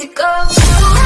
easy go.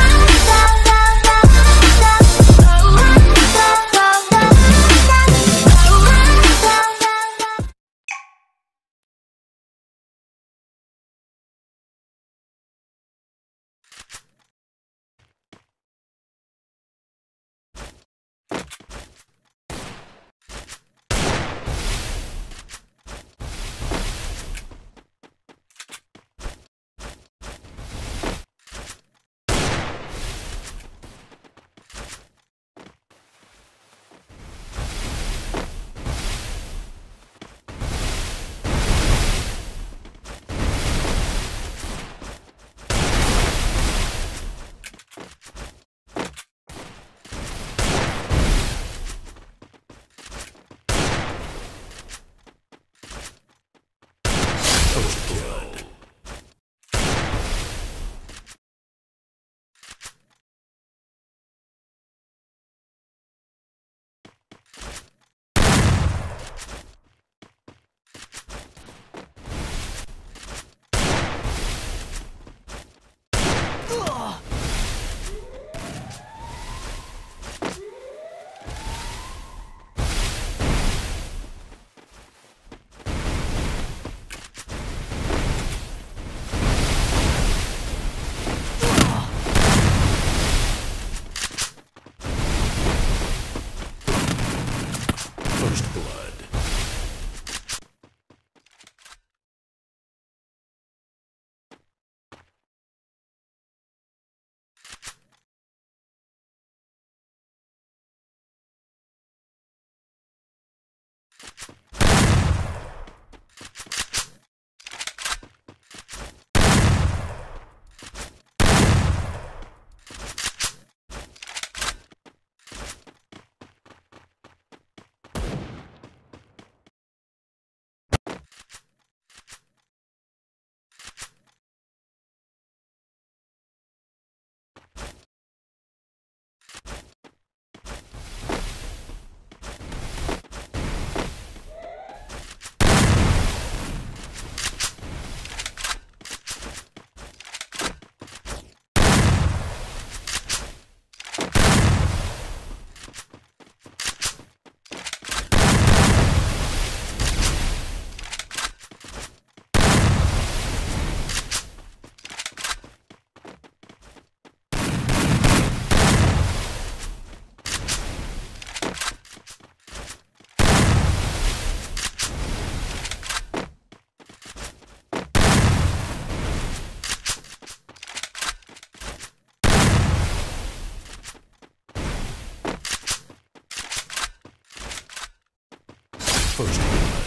First.